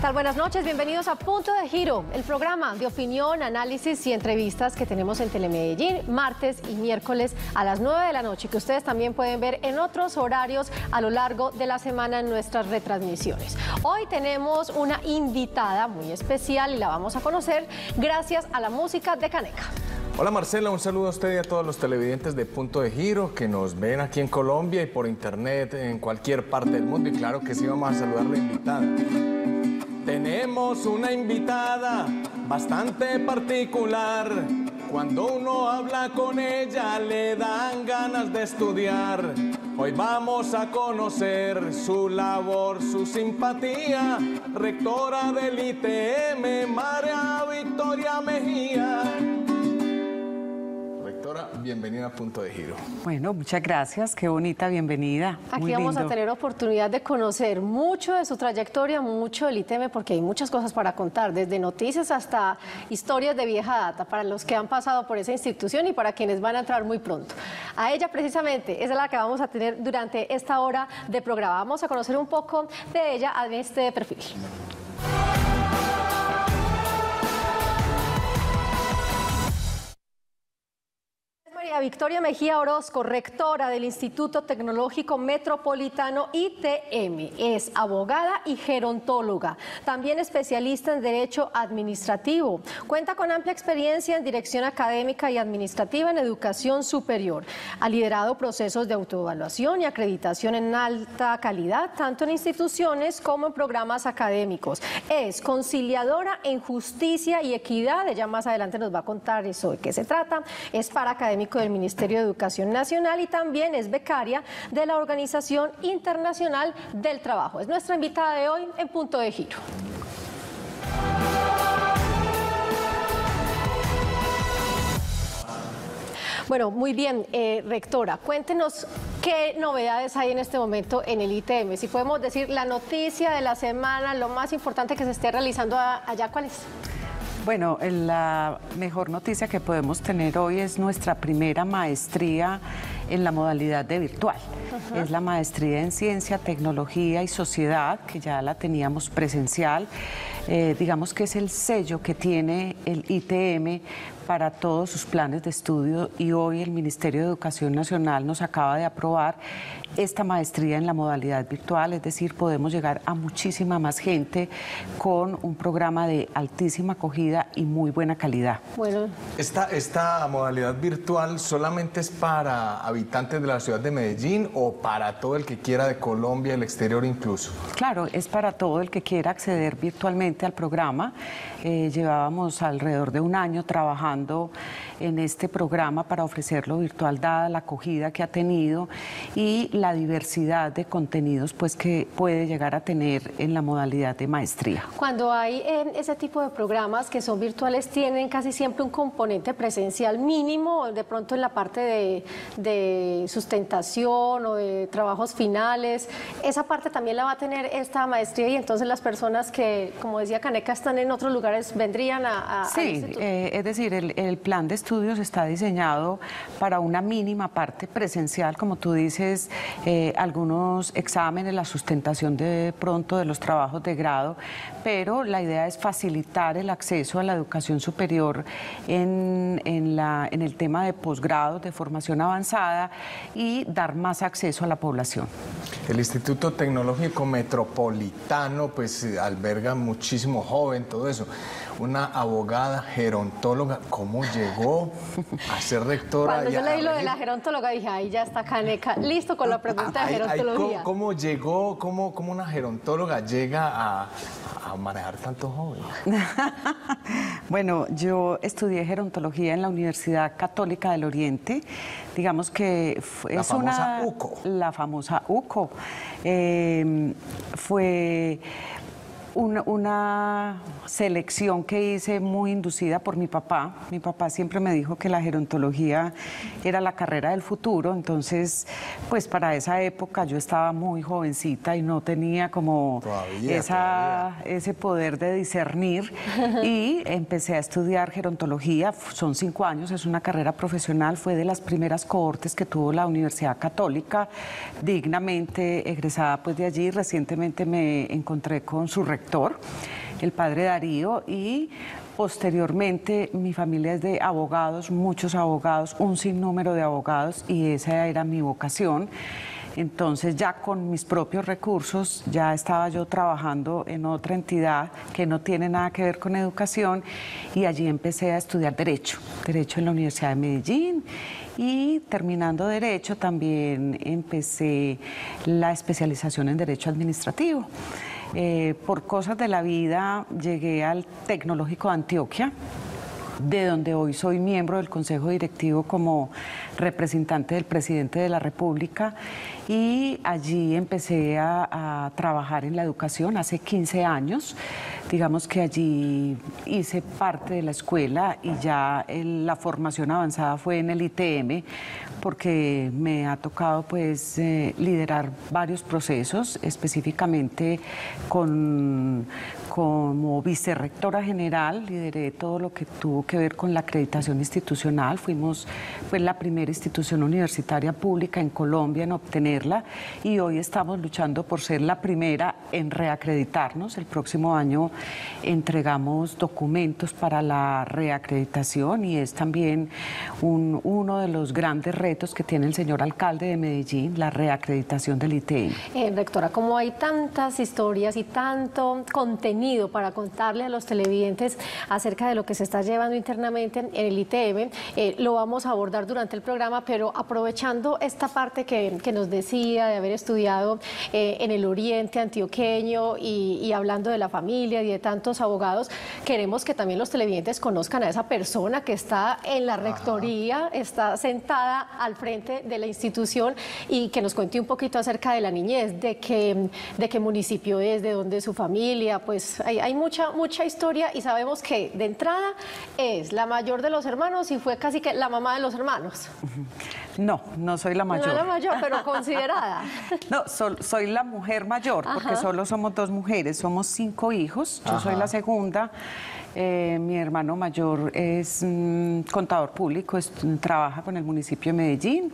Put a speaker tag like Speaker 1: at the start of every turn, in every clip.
Speaker 1: Buenas noches, bienvenidos a Punto de Giro, el programa de opinión, análisis y entrevistas que tenemos en Telemedellín martes y miércoles a las 9 de la noche, que ustedes también pueden ver en otros horarios a lo largo de la semana en nuestras retransmisiones. Hoy tenemos una invitada muy especial y la vamos a conocer gracias a la música de Caneca.
Speaker 2: Hola Marcela, un saludo a usted y a todos los televidentes de Punto de Giro que nos ven aquí en Colombia y por internet en cualquier parte del mundo y claro que sí vamos a saludar la invitada. Tenemos una invitada bastante particular. Cuando uno habla con ella le dan ganas de estudiar. Hoy vamos a conocer su labor, su simpatía. Rectora del ITM, María Victoria Mejía bienvenida a Punto de Giro.
Speaker 3: Bueno, muchas gracias, qué bonita bienvenida.
Speaker 1: Aquí vamos a tener oportunidad de conocer mucho de su trayectoria, mucho del ITM, porque hay muchas cosas para contar, desde noticias hasta historias de vieja data, para los que han pasado por esa institución y para quienes van a entrar muy pronto. A ella precisamente es la que vamos a tener durante esta hora de programa. Vamos a conocer un poco de ella en este perfil. Victoria Mejía Orozco, rectora del Instituto Tecnológico Metropolitano ITM. Es abogada y gerontóloga, también especialista en Derecho Administrativo. Cuenta con amplia experiencia en dirección académica y administrativa en educación superior. Ha liderado procesos de autoevaluación y acreditación en alta calidad, tanto en instituciones como en programas académicos. Es conciliadora en justicia y equidad. Ella más adelante nos va a contar eso de qué se trata. Es para académico del Ministerio de Educación Nacional y también es becaria de la Organización Internacional del Trabajo. Es nuestra invitada de hoy en Punto de Giro. Bueno, muy bien, eh, rectora, cuéntenos qué novedades hay en este momento en el ITM. Si podemos decir la noticia de la semana, lo más importante que se esté realizando allá, ¿cuál es?
Speaker 3: Bueno, la mejor noticia que podemos tener hoy es nuestra primera maestría en la modalidad de virtual. Es la maestría en ciencia, tecnología y sociedad, que ya la teníamos presencial. Eh, digamos que es el sello que tiene el ITM para todos sus planes de estudio y hoy el Ministerio de Educación Nacional nos acaba de aprobar esta maestría en la modalidad virtual, es decir, podemos llegar a muchísima más gente con un programa de altísima acogida y muy buena calidad.
Speaker 2: Bueno. Esta, esta modalidad virtual solamente es para habitantes de la ciudad de Medellín o para todo el que quiera de Colombia, el exterior incluso.
Speaker 3: Claro, es para todo el que quiera acceder virtualmente al programa. Eh, llevábamos alrededor de un año trabajando quando en este programa para ofrecerlo virtual, dada la acogida que ha tenido y la diversidad de contenidos pues, que puede llegar a tener en la modalidad de maestría.
Speaker 1: Cuando hay ese tipo de programas que son virtuales, tienen casi siempre un componente presencial mínimo, de pronto en la parte de, de sustentación o de trabajos finales. Esa parte también la va a tener esta maestría y entonces las personas que, como decía Caneca, están en otros lugares vendrían a...
Speaker 3: sí, eh, es decir, el, el plan de estudios está diseñado para una mínima parte presencial, como tú dices, eh, algunos exámenes, la sustentación de pronto de los trabajos de grado, pero la idea es facilitar el acceso a la educación superior en, el tema de posgrado, de formación avanzada y dar más acceso a la población.
Speaker 2: El Instituto Tecnológico Metropolitano pues alberga muchísimo joven, todo eso una abogada gerontóloga. ¿Cómo llegó a ser rectora?
Speaker 1: Cuando yo leí lo de la gerontóloga dije, ahí ya está Caneca, listo con la pregunta de gerontología.
Speaker 2: ¿cómo, llegó, cómo, cómo una gerontóloga llega a, a manejar tantos jóvenes?
Speaker 3: bueno, yo estudié gerontología en la Universidad Católica del Oriente. Digamos que fue,
Speaker 2: la famosa UCO.
Speaker 3: La famosa UCO. Eh, fue una, selección que hice muy inducida por mi papá. Mi papá siempre me dijo que la gerontología era la carrera del futuro, entonces, pues para esa época yo estaba muy jovencita y no tenía como esa, ese poder de discernir y empecé a estudiar gerontología. Son cinco años, es una carrera profesional, fue de las primeras cohortes que tuvo la Universidad Católica, dignamente egresada pues de allí. Recientemente me encontré con su rector rector, el padre Darío, y posteriormente mi familia es de abogados, muchos abogados, un sinnúmero de abogados, y esa era mi vocación. Entonces ya con mis propios recursos ya estaba yo trabajando en otra entidad que no tiene nada que ver con educación y allí empecé a estudiar derecho, derecho en la Universidad de Medellín y terminando derecho también empecé la especialización en derecho administrativo. Eh, por cosas de la vida llegué al Tecnológico de Antioquia de donde hoy soy miembro del Consejo Directivo como representante del presidente de la República y allí empecé a, trabajar en la educación hace 15 años. Digamos que allí hice parte de la escuela y ya la formación avanzada fue en el ITM porque me ha tocado pues eh, liderar varios procesos, específicamente con, como vicerrectora general, lideré todo lo que tuvo que ver con la acreditación institucional, fuimos fue la primera institución universitaria pública en Colombia en obtenerla y hoy estamos luchando por ser la primera en reacreditarnos. El próximo año entregamos documentos para la reacreditación y es también uno de los grandes retos que tiene el señor alcalde de Medellín, la reacreditación del ITM.
Speaker 1: Eh, rectora, como hay tantas historias y tanto contenido para contarle a los televidentes acerca de lo que se está llevando internamente en el ITM, eh, lo vamos a abordar durante el programa, pero aprovechando esta parte que, nos decía de haber estudiado eh, en el oriente y, hablando de la familia y de tantos abogados, queremos que también los televidentes conozcan a esa persona que está en la rectoría, está sentada al frente de la institución y que nos cuente un poquito acerca de la niñez, de qué, de qué municipio es, de dónde es su familia, pues hay, hay mucha, mucha historia y sabemos que de entrada es la mayor de los hermanos y fue casi que la mamá de los hermanos.
Speaker 3: No, no soy la mayor.
Speaker 1: No la mayor, pero considerada.
Speaker 3: no, soy la mujer mayor, porque solo somos dos mujeres, somos cinco hijos, yo soy la segunda. Eh, mi hermano mayor es mm, contador público, trabaja con el municipio de Medellín.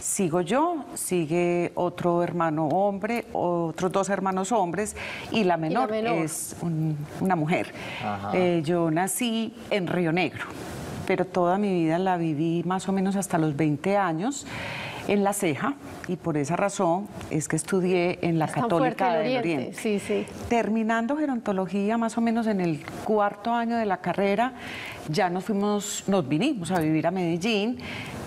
Speaker 3: Sigo yo, sigue otro hermano hombre, otros dos hermanos hombres y la menor, es una mujer. Eh, yo nací en Río Negro, pero toda mi vida la viví más o menos hasta los 20 años en La Ceja y por esa razón es que estudié en la Católica del Oriente.
Speaker 1: Sí, sí.
Speaker 3: Terminando gerontología más o menos en el cuarto año de la carrera, ya nos fuimos, nos vinimos a vivir a Medellín,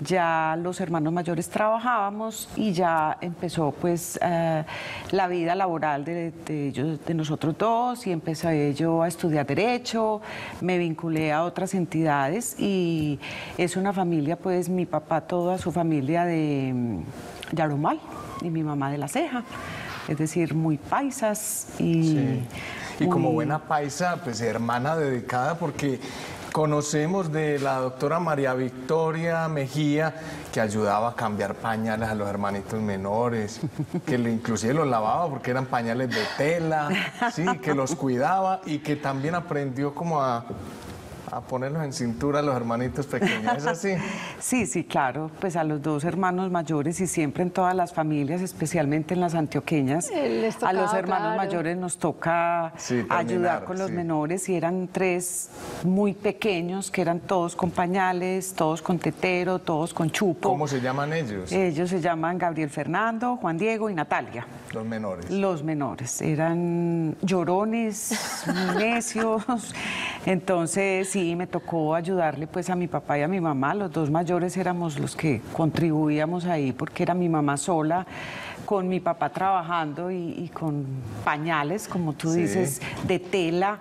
Speaker 3: ya los hermanos mayores trabajábamos y ya empezó pues eh, la vida laboral de, ellos, de nosotros dos y empecé yo a estudiar Derecho, me vinculé a otras entidades y es una familia pues mi papá, toda su familia de, de Aromal y mi mamá de La Ceja, es decir, muy paisas y...
Speaker 2: Y como buena paisa, pues hermana dedicada porque Conocemos de la doctora María Victoria Mejía, que ayudaba a cambiar pañales a los hermanitos menores, que inclusive los lavaba porque eran pañales de tela, sí, que los cuidaba y que también aprendió como a a ponerlos en cintura a los hermanitos pequeños, ¿es así?
Speaker 3: Sí, sí, claro, pues a los dos hermanos mayores y siempre en todas las familias, especialmente en las antioqueñas, a los hermanos mayores nos toca ayudar con los menores y eran tres muy pequeños, que eran todos con pañales, todos con tetero, todos con chupo.
Speaker 2: ¿Cómo se llaman ellos?
Speaker 3: Ellos se llaman Gabriel Fernando, Juan Diego y Natalia.
Speaker 2: Los menores.
Speaker 3: Los menores, eran llorones, necios, entonces sí y me tocó ayudarle pues a mi papá y a mi mamá, los dos mayores éramos los que contribuíamos ahí porque era mi mamá sola con mi papá trabajando y, con pañales, como tú dices, de tela.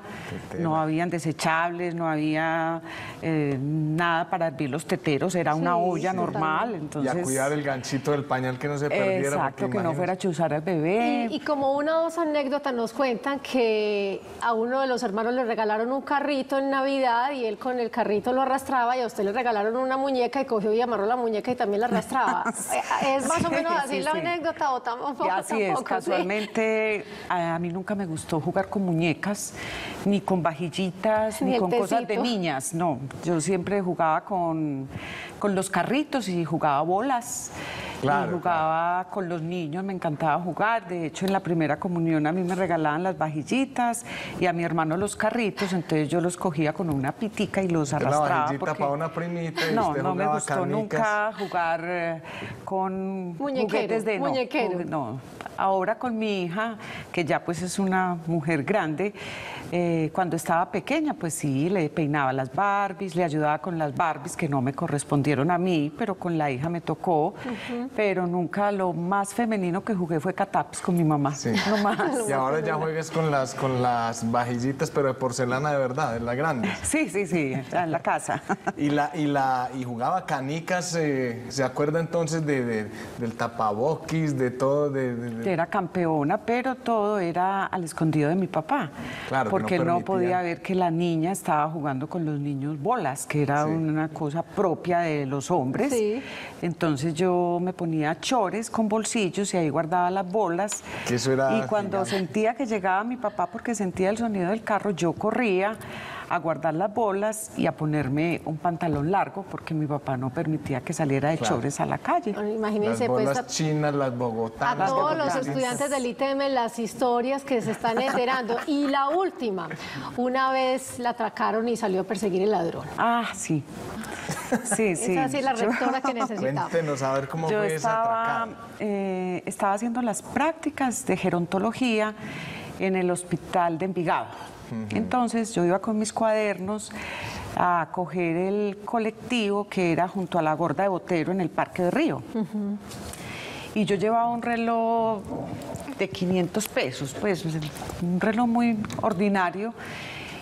Speaker 3: No habían desechables, no había eh, nada para hervir los teteros, era una olla normal. Entonces,
Speaker 2: y a cuidar el ganchito del pañal que no se perdiera.
Speaker 3: Exacto, que no fuera a chuzar al bebé.
Speaker 1: Y, como una o dos anécdotas nos cuentan que a uno de los hermanos le regalaron un carrito en Navidad y él con el carrito lo arrastraba y a usted le regalaron una muñeca y cogió y amarró la muñeca y también la arrastraba. es más o menos así la anécdota
Speaker 3: Así es, casualmente a, mí nunca me gustó jugar con muñecas, ni con vajillitas, ni, con cosas de niñas, no. Yo siempre jugaba con, con los carritos y jugaba bolas
Speaker 2: Claro,
Speaker 3: y jugaba con los niños, me encantaba jugar. De hecho, en la primera comunión a mí me regalaban las vajillitas y a mi hermano los carritos, entonces yo los cogía con una pitica y los
Speaker 2: la
Speaker 3: arrastraba.
Speaker 2: vajillita
Speaker 3: porque-
Speaker 2: para una primita y
Speaker 3: no,
Speaker 2: usted
Speaker 3: no me gustó
Speaker 2: canicas.
Speaker 3: nunca jugar eh, con
Speaker 1: Muñequero,
Speaker 3: juguetes de no,
Speaker 1: muñequero.
Speaker 3: No. Ahora con mi hija, que ya pues es una mujer grande, eh, cuando estaba pequeña, pues sí, le peinaba las Barbies, le ayudaba con las Barbies que no me correspondieron a mí, pero con la hija me tocó. Pero nunca lo más femenino que jugué fue cataps con mi mamá.
Speaker 2: Sí.
Speaker 3: No más.
Speaker 2: Y ahora ya juegas con las, con las vajillitas, pero de porcelana de verdad, de la grande.
Speaker 3: Sí, sí, sí, en la casa.
Speaker 2: Y, la, y, la, y jugaba canicas, eh, ¿se acuerda entonces de, de- del tapaboquis, de todo? De, de- de-
Speaker 3: Era campeona, pero todo era al escondido de mi papá.
Speaker 2: Claro, no
Speaker 3: porque no, podía ver que la niña estaba jugando con los niños bolas, que era
Speaker 2: Sí.
Speaker 3: una cosa propia de los hombres.
Speaker 1: Sí.
Speaker 3: Entonces yo me ponía chores con bolsillos y ahí guardaba las bolas.
Speaker 2: Eso era
Speaker 3: y cuando
Speaker 2: gigante.
Speaker 3: sentía que llegaba mi papá, porque sentía el sonido del carro, yo corría a guardar las bolas y a ponerme un pantalón largo, porque mi papá no permitía que saliera de
Speaker 2: Claro.
Speaker 3: chores a la calle.
Speaker 1: Bueno,
Speaker 2: las
Speaker 1: Imagínense, pues, a-
Speaker 2: chinas, las
Speaker 1: A
Speaker 2: bogotanas.
Speaker 1: todos
Speaker 2: que
Speaker 1: los estudiantes del ITM las historias que se están enterando. Y la última, una vez la atracaron y salió a perseguir el ladrón.
Speaker 3: Ah, sí. Sí, sí.
Speaker 1: Esa sí es la
Speaker 3: Yo-
Speaker 1: rectora que necesitaba.
Speaker 2: Cuéntenos a ver cómo
Speaker 3: Yo
Speaker 2: fue esa
Speaker 3: estaba,
Speaker 2: atracada.
Speaker 3: eh, estaba haciendo las prácticas de gerontología en el hospital de Envigado. Entonces yo iba con mis cuadernos a coger el colectivo que era junto a la Gorda de Botero en el Parque de Río. Y yo llevaba un reloj de 500 pesos, pues un reloj muy ordinario,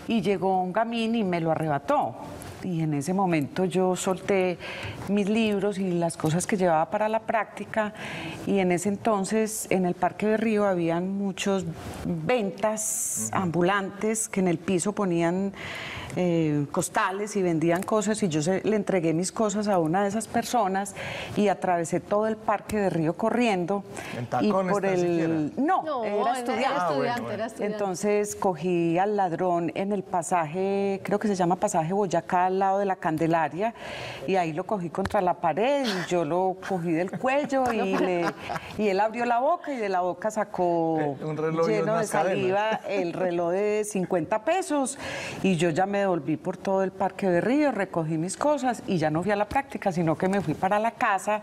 Speaker 3: y llegó un gamín y me lo arrebató. Y en ese momento yo solté mis libros y las cosas que llevaba para la práctica. Y en ese entonces en el Parque de Río habían muchos ventas ambulantes que en el piso ponían eh, costales y vendían cosas y yo se- le entregué mis cosas a una de esas personas y atravesé todo el Parque de Río corriendo.
Speaker 2: ¿En
Speaker 3: y
Speaker 2: tacones
Speaker 3: por
Speaker 2: tan
Speaker 3: el no,
Speaker 1: No,
Speaker 3: era
Speaker 1: era
Speaker 3: estudiante.
Speaker 2: Ah, bueno,
Speaker 1: estudiante,
Speaker 2: bueno.
Speaker 1: era estudiante.
Speaker 3: Entonces cogí al ladrón en el pasaje, creo que se llama pasaje Boyacá, al lado de la Candelaria, y ahí lo cogí contra la pared y yo lo cogí del cuello y, le- y él abrió la boca y de la boca sacó
Speaker 2: Eh, un reloj y
Speaker 3: lleno de saliva el reloj de 50 pesos y yo ya me devolví por todo el Parque de Río, recogí mis cosas y ya no fui a la práctica, sino que me fui para la casa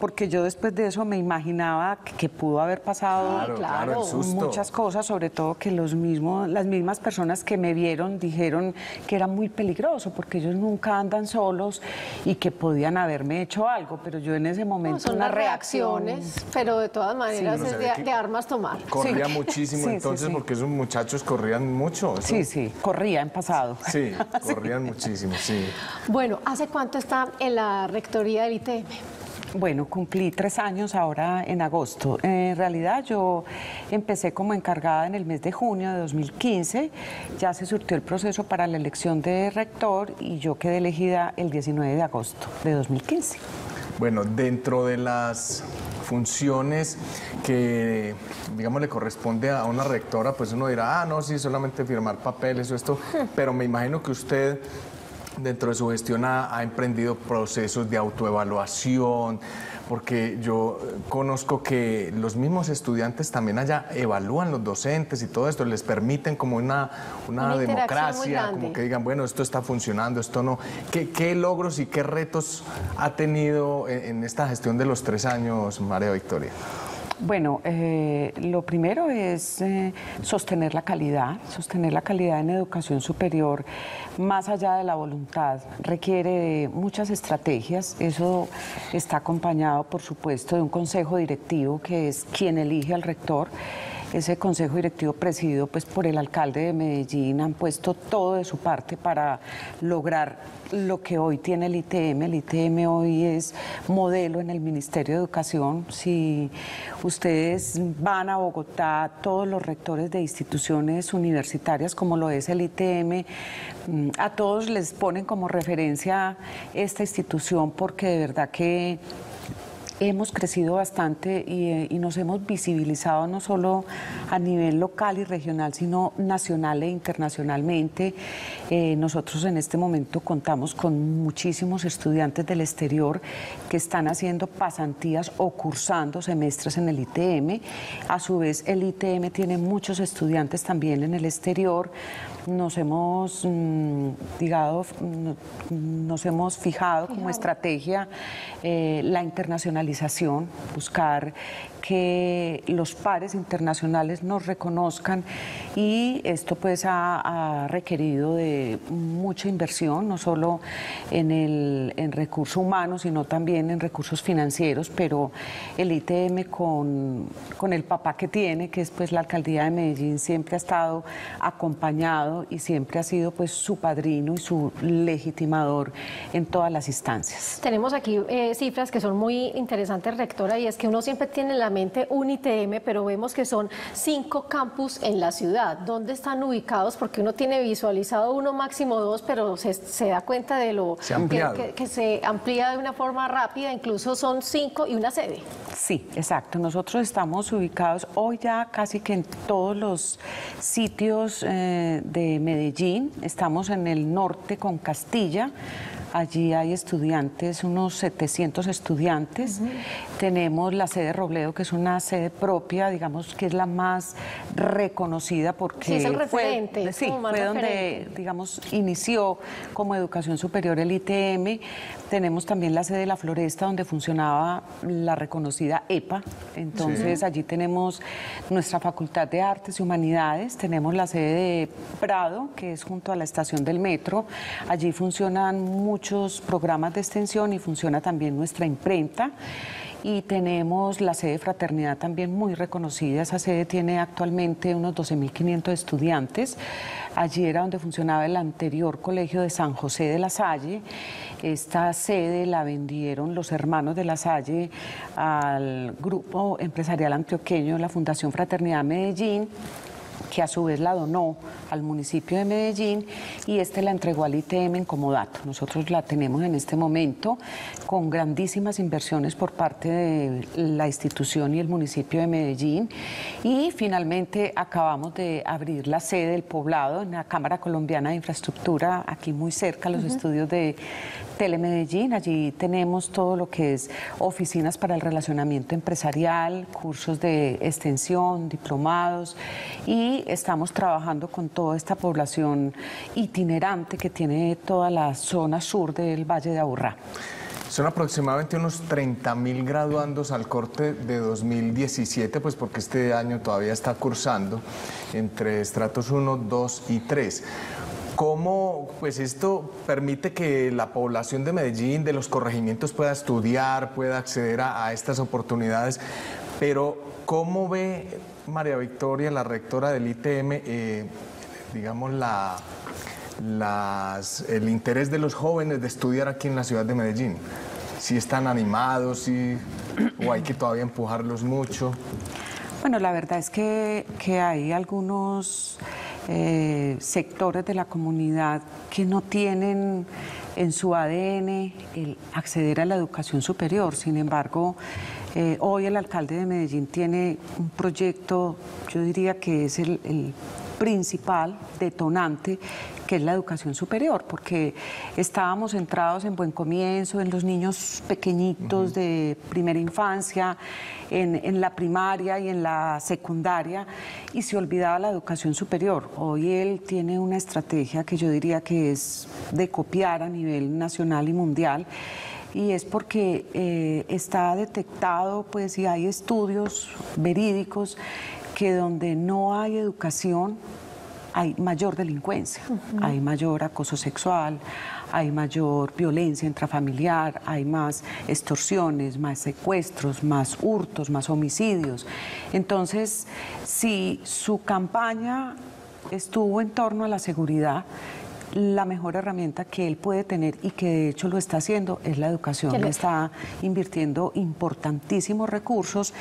Speaker 3: porque yo después de eso me imaginaba que, que pudo haber pasado
Speaker 2: Claro, claro, el
Speaker 1: claro,
Speaker 2: susto.
Speaker 3: muchas cosas, sobre todo que los mismos, las mismas personas que me vieron dijeron que era muy peligroso porque ellos nunca andan solos y que podían haberme hecho algo, pero yo en ese momento
Speaker 1: No, son
Speaker 3: una
Speaker 1: las
Speaker 3: reacción
Speaker 1: reacciones, pero de todas maneras es de, de armas tomar.
Speaker 2: Corría
Speaker 3: Sí.
Speaker 2: muchísimo
Speaker 3: Sí, sí,
Speaker 2: entonces
Speaker 3: sí.
Speaker 2: porque esos muchachos corrían mucho. eso-
Speaker 3: Sí, sí, corría en pasado.
Speaker 2: Sí, corrían muchísimo, sí.
Speaker 1: Bueno, ¿hace cuánto está en la rectoría del ITM?
Speaker 3: Bueno, cumplí tres años ahora en agosto. En realidad yo empecé como encargada en el mes de junio de 2015, ya se surtió el proceso para la elección de rector y yo quedé elegida el 19 de agosto de 2015.
Speaker 2: Bueno, dentro de las funciones que, digamos, le corresponde a una rectora, pues uno dirá, ah, no, sí, solamente firmar papeles o esto, pero me imagino que usted dentro de su gestión ha, ha emprendido procesos de autoevaluación, porque yo eh, conozco que los mismos estudiantes también allá evalúan los docentes y todo esto, les permiten como una, democracia, como que digan, bueno, esto está funcionando, esto no. ¿Qué, qué logros y qué retos ha tenido en, en esta gestión de los tres años, María Victoria?
Speaker 3: Bueno, eh, lo primero es eh, sostener la calidad, sostener la calidad en educación superior, más allá de la voluntad, requiere muchas estrategias. Eso está acompañado, por supuesto, de un consejo directivo que es quien elige al rector. Ese consejo directivo presidido pues, por el alcalde de Medellín han puesto todo de su parte para lograr lo que hoy tiene el ITM. El ITM hoy es modelo en el Ministerio de Educación. Si ustedes van a Bogotá, todos los rectores de instituciones universitarias como lo es el ITM, a todos les ponen como referencia esta institución porque de verdad que hemos crecido bastante y, y, nos hemos visibilizado no solo a nivel local y regional, sino nacional e internacionalmente. Eh, nosotros en este momento contamos con muchísimos estudiantes del exterior que están haciendo pasantías o cursando semestres en el ITM. A su vez, el ITM tiene muchos estudiantes también en el exterior nos hemos, mm, digado, nos hemos fijado como estrategia eh, la internacionalización, buscar que los pares internacionales nos reconozcan y esto pues ha, requerido de mucha inversión, no solo en el en recursos humanos, sino también en recursos financieros, pero el ITM con, con el papá que tiene, que es pues la alcaldía de Medellín, siempre ha estado acompañado y siempre ha sido pues su padrino y su legitimador en todas las instancias.
Speaker 1: Tenemos aquí eh, cifras que son muy interesantes, rectora, y es que uno siempre tiene la un ITM, pero vemos que son cinco campus en la ciudad. ¿Dónde están ubicados? Porque uno tiene visualizado uno, máximo dos, pero se, da cuenta de lo que, que, se amplía de una forma rápida, incluso son cinco y una sede.
Speaker 3: Sí, exacto. Nosotros estamos ubicados hoy ya casi que en todos los sitios eh, de Medellín. Estamos en el norte con Castilla Allí hay estudiantes, unos 700 estudiantes. Tenemos la sede Robledo, que es una sede propia, digamos que es la más reconocida porque
Speaker 1: sí, es el referente,
Speaker 3: fue, sí, fue donde, digamos, inició como educación superior el ITM. Tenemos también la sede de La Floresta, donde funcionaba la reconocida EPA. Entonces allí tenemos nuestra Facultad de Artes y Humanidades, tenemos la sede de Prado, que es junto a la estación del metro. Allí funcionan muchos programas de extensión y funciona también nuestra imprenta y tenemos la sede Fraternidad también muy reconocida. Esa sede tiene actualmente unos 12.500 estudiantes. Allí era donde funcionaba el anterior colegio de San José de la Salle. Esta sede la vendieron los hermanos de la Salle al grupo empresarial antioqueño, la Fundación Fraternidad Medellín que a su vez la donó al municipio de Medellín y este la entregó al ITM en comodato. Nosotros la tenemos en este momento con grandísimas inversiones por parte de la institución y el municipio de Medellín y finalmente acabamos de abrir la sede del poblado en la Cámara Colombiana de Infraestructura, aquí muy cerca, los estudios de Telemedellín. Allí tenemos todo lo que es oficinas para el relacionamiento empresarial, cursos de extensión, diplomados y estamos trabajando con toda esta población itinerante que tiene toda la zona sur del Valle de Aburrá.
Speaker 2: Son aproximadamente unos 30 mil graduandos al corte de 2017, pues porque este año todavía está cursando entre estratos 1, 2 y 3. ¿Cómo pues esto permite que la población de Medellín, de los corregimientos, pueda estudiar, pueda acceder a, estas oportunidades? Pero ¿cómo ve María Victoria, la rectora del ITM, eh, digamos, la, el interés de los jóvenes de estudiar aquí en la ciudad de Medellín? Si están animados, si, o hay que todavía empujarlos mucho.
Speaker 3: Bueno, la verdad es que, que hay algunos eh, sectores de la comunidad que no tienen en su ADN el acceder a la educación superior. Sin embargo, eh, hoy el alcalde de Medellín tiene un proyecto, yo diría que es el principal, detonante, que es la educación superior, porque estábamos centrados en buen comienzo, en los niños pequeñitos de primera infancia, en, la primaria y en la secundaria, y se olvidaba la educación superior. Hoy él tiene una estrategia que yo diría que es de copiar a nivel nacional y mundial y es porque eh, está detectado, pues, y hay estudios verídicos que donde no hay educación hay mayor delincuencia, hay mayor acoso sexual, hay mayor violencia intrafamiliar, hay más extorsiones, más secuestros, más hurtos, más homicidios. Entonces, si su campaña estuvo en torno a la seguridad, la mejor herramienta que él puede tener y que de hecho lo está haciendo es la educación. Está invirtiendo importantísimos recursos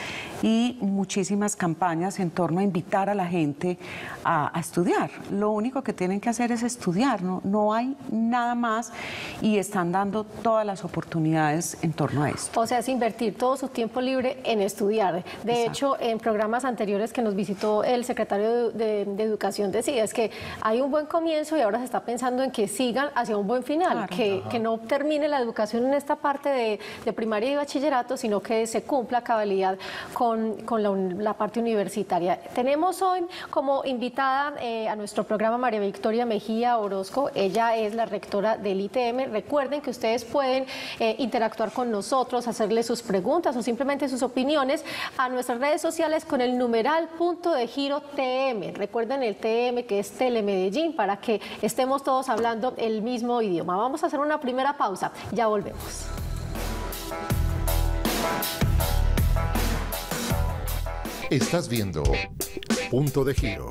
Speaker 3: y muchísimas campañas en torno a invitar a la gente a, estudiar. Lo único que tienen que hacer es estudiar, ¿no? no hay nada más y están dando todas las oportunidades en torno a esto.
Speaker 1: O sea, es invertir todo su tiempo libre en estudiar. De hecho, en programas anteriores que nos visitó el secretario de, Educación decía es que hay un buen comienzo y ahora se está pensando en que sigan hacia un buen final, que, que, no termine la educación en esta parte de, primaria y bachillerato, sino que se cumpla cabalidad con, con la, parte universitaria. Tenemos hoy como invitada eh, a nuestro programa María Victoria Mejía Orozco, ella es la rectora del ITM. Recuerden que ustedes pueden eh, interactuar con nosotros, hacerle sus preguntas o simplemente sus opiniones a nuestras redes sociales con el numeral punto de giro TM. Recuerden el TM que es Telemedellín para que estemos todos hablando el mismo idioma. Vamos a hacer una primera pausa, ya volvemos.
Speaker 4: Estás viendo Punto de Giro.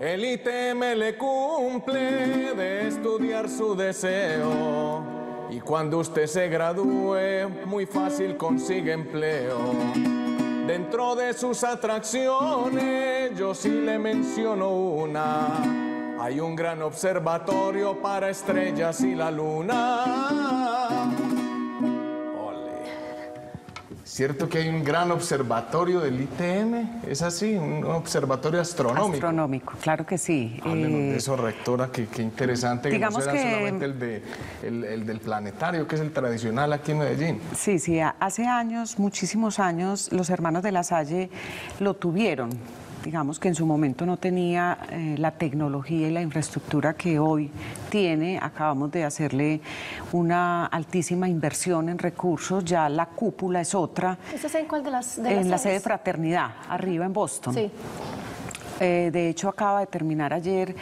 Speaker 2: El ITM le cumple de estudiar su deseo. Y cuando usted se gradúe, muy fácil consigue empleo. Dentro de sus atracciones, yo sí le menciono una. Hay un gran observatorio para estrellas y la luna ¿Cierto que hay un gran observatorio del ITM? ¿Es así? ¿Un observatorio astronómico?
Speaker 3: Astronómico, claro que sí.
Speaker 2: Háblenos de eh, eso, rectora, qué, interesante. Digamos que no que... solamente el, de, el, del planetario, que es el tradicional aquí en Medellín.
Speaker 3: Sí, sí, hace años, muchísimos años, los hermanos de la Salle lo tuvieron digamos que en su momento no tenía eh, la tecnología y la infraestructura que hoy tiene. Acabamos de hacerle una altísima inversión en recursos, ya la cúpula es otra.
Speaker 1: ¿Eso es en cuál de las?
Speaker 3: en la sede Fraternidad, arriba en Boston. Sí. Eh, de hecho, acaba de terminar ayer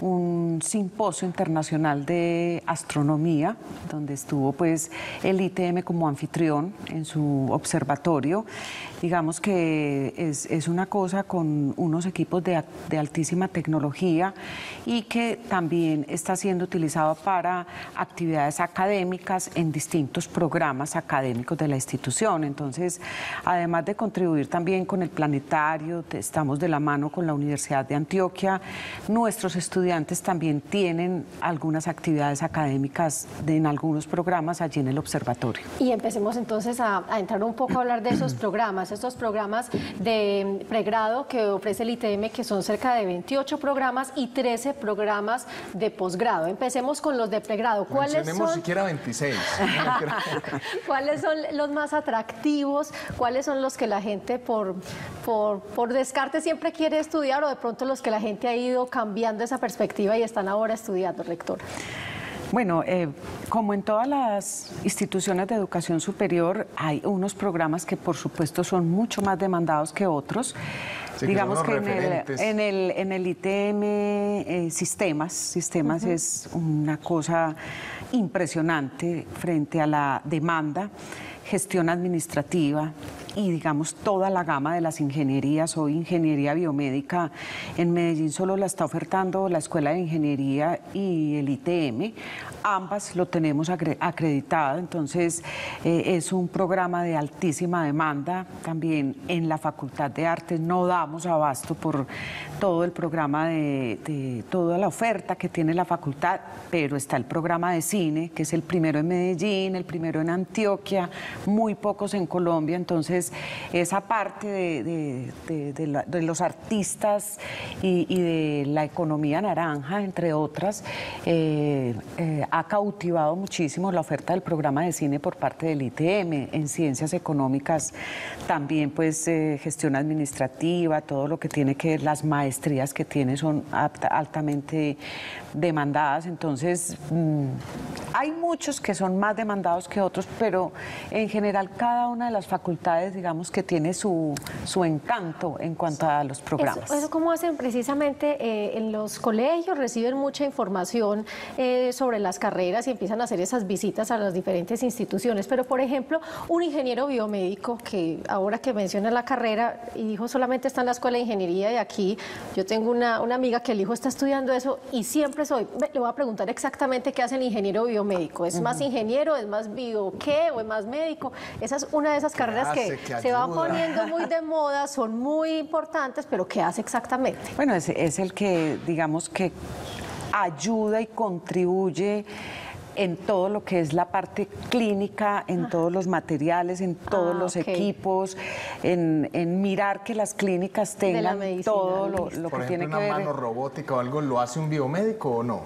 Speaker 3: un simposio internacional de astronomía, donde estuvo pues el ITM como anfitrión en su observatorio digamos que es, una cosa con unos equipos de, altísima tecnología y que también está siendo utilizado para actividades académicas en distintos programas académicos de la institución. Entonces, además de contribuir también con el planetario, estamos de la mano con la Universidad de Antioquia, nuestros estudiantes también tienen algunas actividades académicas en algunos programas allí en el observatorio.
Speaker 1: Y empecemos entonces a entrar un poco a hablar de esos programas estos programas de pregrado que ofrece el ITM, que son cerca de 28 programas y 13 programas de posgrado. Empecemos con los de pregrado.
Speaker 2: ¿Cuáles son? siquiera 26.
Speaker 1: ¿Cuáles son los más atractivos? ¿Cuáles son los que la gente por, por, por descarte siempre quiere estudiar o de pronto los que la gente ha ido cambiando esa perspectiva y están ahora estudiando, rector?
Speaker 3: Bueno, eh, como en todas las instituciones de educación superior, hay unos programas que por supuesto son mucho más demandados que otros. Digamos que, en el, en el, ITM eh, sistemas, sistemas es una cosa impresionante frente a la demanda, gestión administrativa, y digamos toda la gama de las ingenierías. Hoy ingeniería biomédica en Medellín solo la está ofertando la Escuela de Ingeniería y el ITM. Ambas lo tenemos acreditado, entonces eh, es un programa de altísima demanda. También en la Facultad de Artes no damos abasto por todo el programa de, toda la oferta que tiene la facultad, pero está el programa de cine, que es el primero en Medellín, el primero en Antioquia, muy pocos en Colombia, entonces esa parte de, los artistas y, de la economía naranja, entre otras, eh, eh, ha cautivado muchísimo la oferta del programa de cine por parte del ITM en ciencias económicas, también pues eh, gestión administrativa, todo lo que tiene que ver, las maestrías que tiene son altamente demandadas, entonces mm, hay muchos que son más demandados que otros, pero En general, cada una de las facultades, digamos que tiene su, su encanto en cuanto a los programas.
Speaker 1: Eso, eso cómo hacen precisamente eh, en los colegios, reciben mucha información eh, sobre las carreras y empiezan a hacer esas visitas a las diferentes instituciones. Pero, por ejemplo, un ingeniero biomédico que ahora que menciona la carrera y dijo solamente está en la escuela de ingeniería y aquí yo tengo una, una amiga que el hijo está estudiando eso y siempre soy, le voy a preguntar exactamente qué hace el ingeniero biomédico. ¿Es más ingeniero, es más bio qué o es más médico? Esa es una de esas carreras que, se van poniendo muy de moda, son muy importantes, pero ¿qué hace exactamente?
Speaker 3: Bueno, es, es el que, digamos que ayuda y contribuye en todo lo que es la parte clínica, en todos los materiales, en todos
Speaker 1: Ah,
Speaker 3: los equipos, en, en mirar que las clínicas tengan
Speaker 1: medicina,
Speaker 3: todo lo, lo
Speaker 2: Por
Speaker 3: que
Speaker 2: ejemplo,
Speaker 3: tiene
Speaker 2: una
Speaker 3: que ver.
Speaker 2: mano robótica o algo, ¿lo hace un biomédico o no?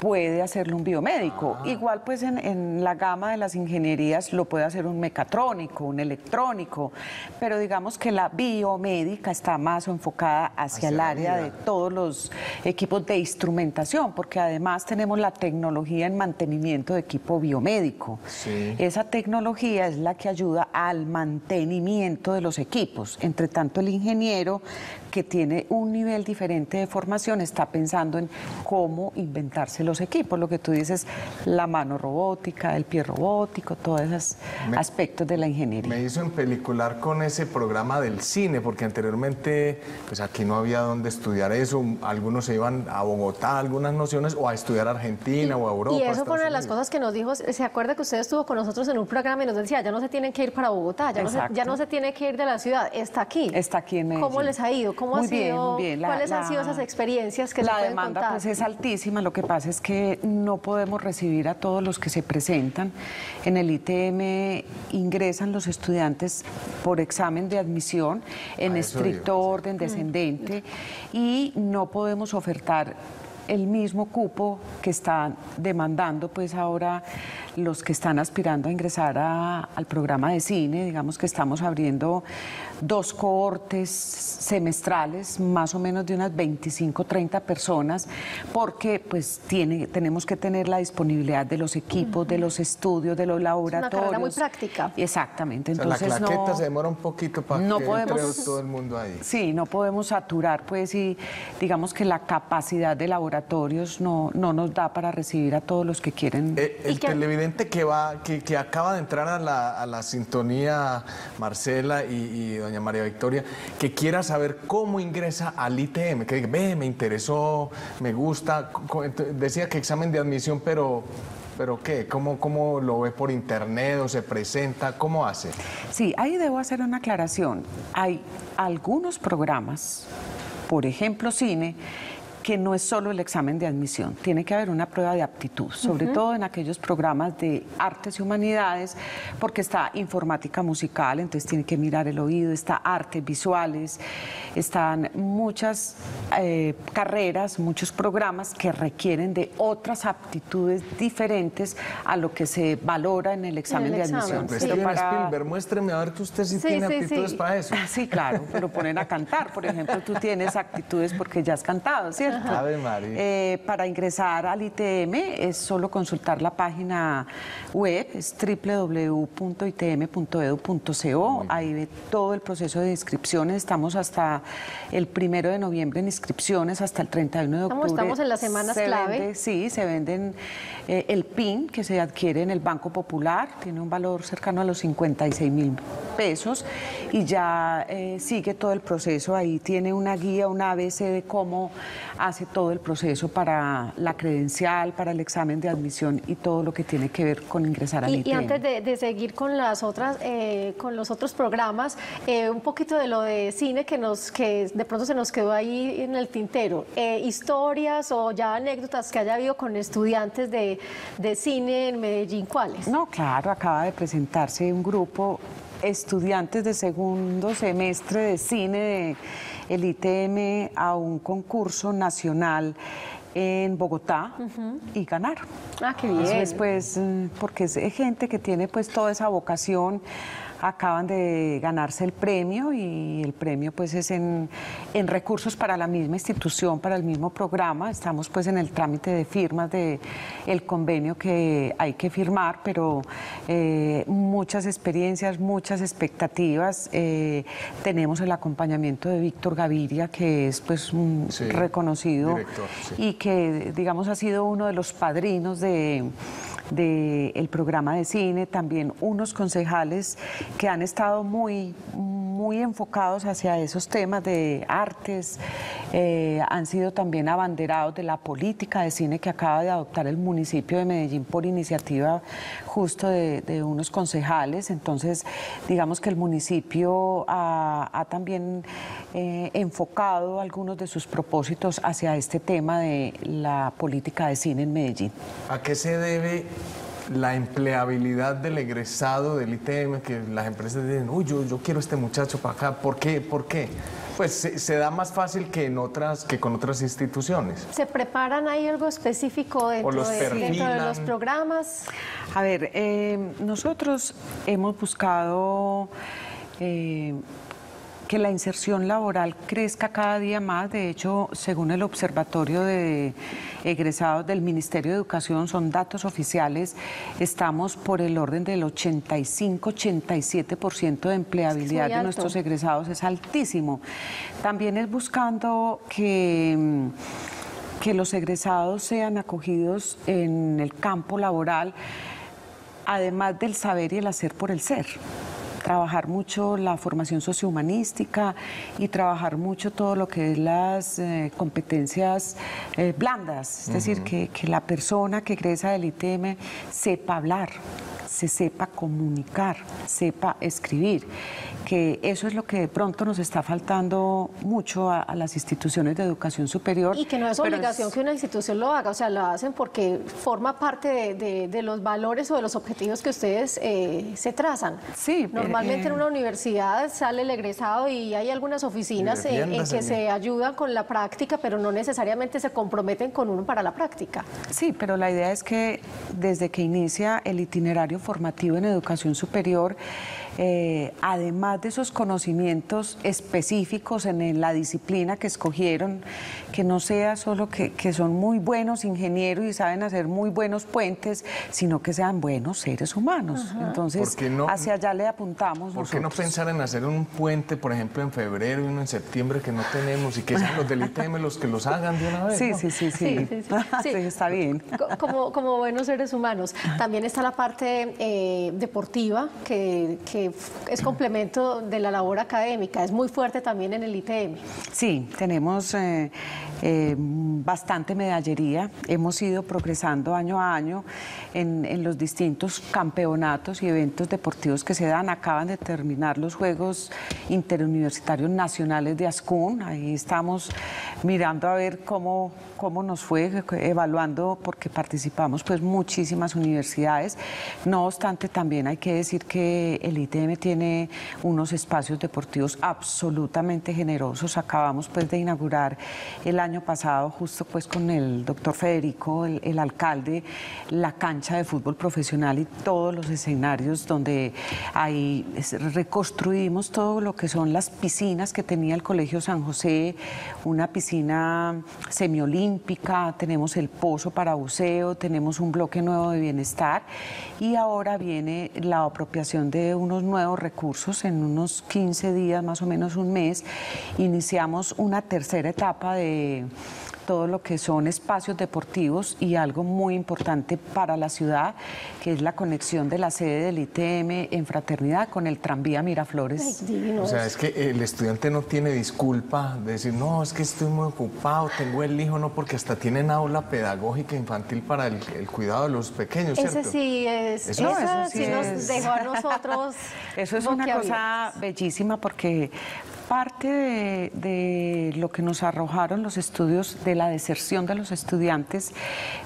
Speaker 3: puede hacerlo un biomédico. Igual pues en, en la gama de las ingenierías lo puede hacer un mecatrónico, un electrónico, pero digamos que la biomédica está más enfocada hacia,
Speaker 2: Hacia
Speaker 3: el área de todos los equipos de instrumentación, porque además tenemos la tecnología en mantenimiento de equipo biomédico.
Speaker 2: Sí.
Speaker 3: Esa tecnología es la que ayuda al mantenimiento de los equipos. Entre tanto, el ingeniero que tiene un nivel diferente de formación está pensando en cómo inventarse los equipos. Lo que tú dices, la mano robótica, el pie robótico, todos esos
Speaker 2: Me-
Speaker 3: aspectos de la ingeniería.
Speaker 2: Me hizo en pelicular con ese programa del cine, porque anteriormente, pues aquí no había dónde estudiar eso. Algunos se iban a Bogotá, algunas nociones, o a estudiar a Argentina o a Europa.
Speaker 1: Y eso fue una de las cosas que nos dijo, se acuerda que usted estuvo con nosotros en un programa y nos decía, ya no se tienen que ir para Bogotá, ya, no se,
Speaker 3: Exacto.
Speaker 1: ya no se tiene que ir de la ciudad, está aquí.
Speaker 3: Está aquí en
Speaker 1: ¿Cómo
Speaker 3: Medellín.
Speaker 1: les ha ido? ¿Cómo
Speaker 3: Muy
Speaker 1: ha
Speaker 3: bien,
Speaker 1: sido,
Speaker 3: muy bien. La-
Speaker 1: ¿Cuáles han sido esas experiencias que se
Speaker 3: la
Speaker 1: pueden
Speaker 3: demanda
Speaker 1: contar?
Speaker 3: pues es altísima, lo que pasa es que no podemos recibir a todos los que se presentan. En el ITM ingresan los estudiantes por examen de admisión en estricto
Speaker 2: sí.
Speaker 3: orden descendente y no podemos ofertar el mismo cupo que están demandando pues ahora los que están aspirando a ingresar a- al programa de cine, digamos que estamos abriendo dos cohortes semestrales, más o menos de unas 25, 30 personas, porque pues tiene, tenemos que tener la disponibilidad de los equipos, de los estudios, de los
Speaker 1: carrera
Speaker 3: laboratorios.
Speaker 1: muy práctica.
Speaker 3: Exactamente,
Speaker 2: O sea,
Speaker 3: entonces
Speaker 2: la claqueta
Speaker 3: no...
Speaker 2: se demora un poquito para
Speaker 3: no
Speaker 2: que
Speaker 3: podemos-
Speaker 2: entre todo el mundo ahí.
Speaker 3: Sí, no podemos saturar, pues, y digamos que la capacidad de laboratorios no, no nos da para recibir a todos los que quieren.
Speaker 2: Eh,
Speaker 1: ¿Y
Speaker 2: el
Speaker 1: qué-
Speaker 2: televidente que va, que, que acaba de entrar a la, a la sintonía, Marcela y, y doña María Victoria, que quiera saber cómo ingresa al ITM, que diga, ve, me interesó, me gusta, decía que examen de admisión, pero, pero ¿qué? ¿Cómo, ¿Cómo lo ve por internet o se presenta? ¿Cómo hace?
Speaker 3: Sí, ahí debo hacer una aclaración. Hay algunos programas, por ejemplo, cine, que no es solo el examen de admisión, tiene que haber una prueba de aptitud, sobre todo en aquellos programas de artes y humanidades, porque está informática musical, entonces tiene que mirar el oído, está artes visuales, están muchas eh, carreras, muchos programas que requieren de otras aptitudes diferentes a lo que se valora en el examen de
Speaker 1: examen,
Speaker 3: admisión.
Speaker 2: Pues
Speaker 1: Sí.
Speaker 3: Pero para-
Speaker 2: Spielberg, muéstreme a ver que usted sí,
Speaker 1: Sí,
Speaker 2: tiene
Speaker 1: sí,
Speaker 2: aptitudes
Speaker 1: sí.
Speaker 2: para eso.
Speaker 3: Sí, claro, lo ponen a cantar. Por ejemplo, tú tienes actitudes porque ya has cantado, ¿cierto?
Speaker 2: Ave María.
Speaker 3: Eh, para ingresar al ITM es solo consultar la página web, es www.itm.edu.co. Ahí ve todo el proceso de inscripciones. Estamos hasta el primero de noviembre en inscripciones, hasta el 31 de octubre.
Speaker 1: estamos en las semanas
Speaker 3: Se
Speaker 1: clave.
Speaker 3: vende- sí, se venden eh, el PIN que se adquiere en el Banco Popular, tiene un valor cercano a los 56 mil pesos y ya eh, sigue todo el proceso. Ahí tiene una guía, una ABC de cómo hace todo el proceso para la credencial, para el examen de admisión y todo lo que tiene que ver con ingresar al
Speaker 1: Y, y antes de, de seguir con las otras, eh, con los otros programas, eh, un poquito de lo de cine que nos, que de pronto se nos quedó ahí en el tintero. Eh, historias o ya anécdotas que haya habido con estudiantes de, de cine en Medellín, ¿cuáles?
Speaker 3: No, claro, acaba de presentarse un grupo estudiantes de segundo semestre de cine de el ITM a un concurso nacional en Bogotá y ganaron.
Speaker 1: Ah, qué bien.
Speaker 3: es pues mm, porque es gente que tiene pues toda esa vocación acaban de ganarse el premio y el premio pues es en, en recursos para la misma institución, para el mismo programa. Estamos pues en el trámite de firmas de el convenio que hay que firmar, pero eh, muchas experiencias, muchas expectativas. Eh, tenemos el acompañamiento de Víctor Gaviria, que es pues un reconocido y que digamos ha sido uno de los padrinos de del programa de cine, también unos concejales que han estado muy, muy enfocados hacia esos temas de artes, eh, han sido también abanderados de la política de cine que acaba de adoptar el municipio de Medellín por iniciativa justo de, unos concejales. Entonces, digamos que el municipio ha, también eh, enfocado algunos de sus propósitos hacia este tema de la política de cine en Medellín.
Speaker 2: ¿A qué se debe la empleabilidad del egresado del ITM, que las empresas dicen, uy, yo, yo quiero este muchacho para acá, ¿por qué? ¿Por qué? Pues se, da más fácil que, en otras, que con otras instituciones.
Speaker 1: ¿Se preparan ahí algo específico dentro, de, los programas?
Speaker 3: A ver, eh, nosotros hemos buscado... Eh, que la inserción laboral crezca cada día más. De hecho, según el Observatorio de Egresados del Ministerio de Educación, son datos oficiales, estamos por el orden del 85-87% de empleabilidad de nuestros egresados, es altísimo. También es buscando que que los egresados sean acogidos en el campo laboral, además del saber y el hacer por el ser trabajar mucho la formación sociohumanística y trabajar mucho todo lo que es las eh, competencias eh, blandas, es decir, que, que, la persona que egresa del ITM sepa hablar, se sepa comunicar, sepa escribir que eso es lo que de pronto nos está faltando mucho a, las instituciones de educación superior.
Speaker 1: Y que no es obligación que una institución lo haga, o sea, lo hacen porque forma parte de, los valores o de los objetivos que ustedes eh, se trazan.
Speaker 3: Sí.
Speaker 1: Normalmente en eh, una universidad sale el egresado y hay algunas oficinas en, que se ayudan con la práctica, pero no necesariamente se comprometen con uno para la práctica.
Speaker 3: Sí, pero la idea es que desde que inicia el itinerario formativo en educación superior, eh, además de esos conocimientos específicos en la disciplina que escogieron, que no sea solo que, son muy buenos ingenieros y saben hacer muy buenos puentes, sino que sean buenos seres humanos. Entonces, hacia allá le apuntamos.
Speaker 2: ¿Por qué no pensar en hacer un puente, por ejemplo, en febrero y uno en septiembre que no tenemos y que sean los del ITM los que los hagan de una vez?
Speaker 3: Sí, sí, sí, sí. sí, está bien.
Speaker 1: Como, como buenos seres humanos. También está la parte eh, deportiva que es complemento de la labor académica, es muy fuerte también en el ITM.
Speaker 3: Sí, tenemos eh, eh, bastante medallería, hemos ido progresando año a año en, en, los distintos campeonatos y eventos deportivos que se dan. Acaban de terminar los Juegos Interuniversitarios Nacionales de Ascún, ahí estamos mirando a ver cómo, cómo nos fue, evaluando, porque participamos pues muchísimas universidades. No obstante, también hay que decir que el ITM tiene unos espacios deportivos absolutamente generosos. Acabamos pues de inaugurar el año pasado, justo pues con el doctor Federico, el, alcalde, la cancha de fútbol profesional y todos los escenarios donde ahí reconstruimos todo lo que son las piscinas que tenía el Colegio San José, una piscina semiolímpica, tenemos el pozo para buceo, tenemos un bloque nuevo de bienestar y ahora viene la apropiación de unos nuevos recursos en unos 15 días, más o menos un mes. Iniciamos una tercera etapa de todo lo que son espacios deportivos y algo muy importante para la ciudad, que es la conexión de la sede del ITM en fraternidad con el tranvía Miraflores.
Speaker 2: o sea, es que el estudiante no tiene disculpa de decir, no, es que estoy muy ocupado, tengo el hijo, no, porque hasta tienen aula pedagógica infantil para el, cuidado de los pequeños, ¿cierto?
Speaker 1: Ese sí es, eso, sí nos dejó a nosotros.
Speaker 3: Eso es una cosa bellísima porque Parte de, de, lo que nos arrojaron los estudios de la deserción de los estudiantes